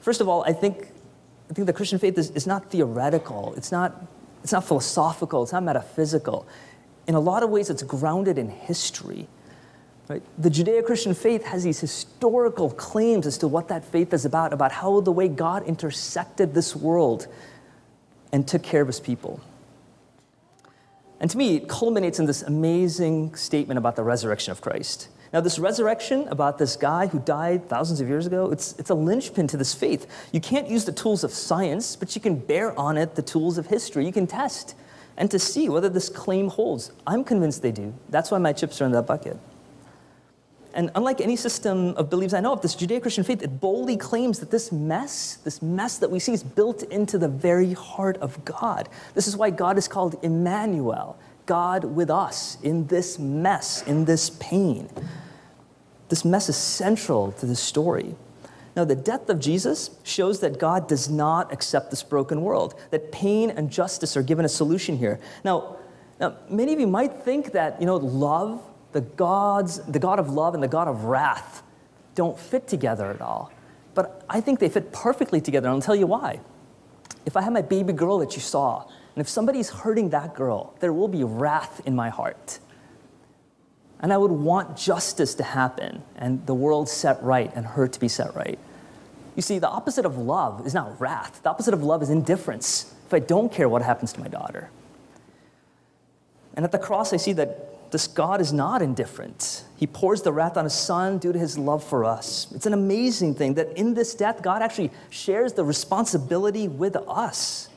First of all, I think, I think the Christian faith is, is not theoretical, it's not, it's not philosophical, it's not metaphysical. In a lot of ways, it's grounded in history. Right? The Judeo Christian faith has these historical claims as to what that faith is about, about how the way God intersected this world and took care of his people. And to me, it culminates in this amazing statement about the resurrection of Christ. Now, this resurrection about this guy who died thousands of years ago, it's, it's a linchpin to this faith. You can't use the tools of science, but you can bear on it the tools of history. You can test and to see whether this claim holds. I'm convinced they do. That's why my chips are in that bucket. And unlike any system of beliefs I know of, this Judeo Christian faith, it boldly claims that this mess, this mess that we see, is built into the very heart of God. This is why God is called Emmanuel, God with us in this mess, in this pain. This mess is central to the story. Now, the death of Jesus shows that God does not accept this broken world, that pain and justice are given a solution here. Now, now many of you might think that, you know, love the gods, the God of love and the God of wrath don't fit together at all. But I think they fit perfectly together, and I'll tell you why. If I have my baby girl that you saw, and if somebody's hurting that girl, there will be wrath in my heart. And I would want justice to happen and the world set right and her to be set right. You see, the opposite of love is not wrath. The opposite of love is indifference. If I don't care what happens to my daughter. And at the cross, I see that this God is not indifferent. He pours the wrath on his son due to his love for us. It's an amazing thing that in this death, God actually shares the responsibility with us.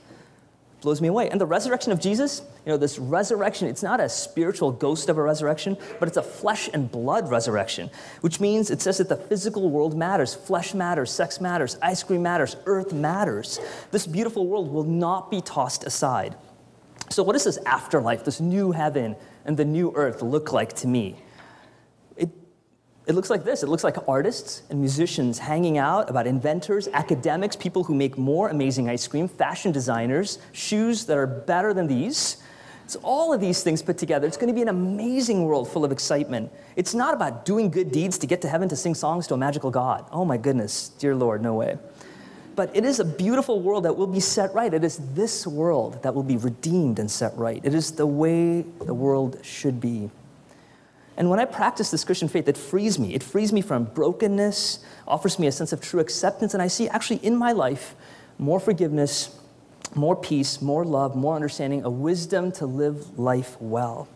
Blows me away. And the resurrection of Jesus, you know, this resurrection, it's not a spiritual ghost of a resurrection, but it's a flesh and blood resurrection, which means it says that the physical world matters. Flesh matters, sex matters, ice cream matters, earth matters. This beautiful world will not be tossed aside. So, what is this afterlife, this new heaven and the new earth look like to me? It, looks like this it looks like artists and musicians hanging out, about inventors, academics, people who make more amazing ice cream, fashion designers, shoes that are better than these. It's all of these things put together. It's going to be an amazing world full of excitement. It's not about doing good deeds to get to heaven to sing songs to a magical God. Oh my goodness, dear Lord, no way. But it is a beautiful world that will be set right. It is this world that will be redeemed and set right. It is the way the world should be. And when I practice this Christian faith, it frees me. It frees me from brokenness, offers me a sense of true acceptance, and I see actually in my life more forgiveness, more peace, more love, more understanding, a wisdom to live life well.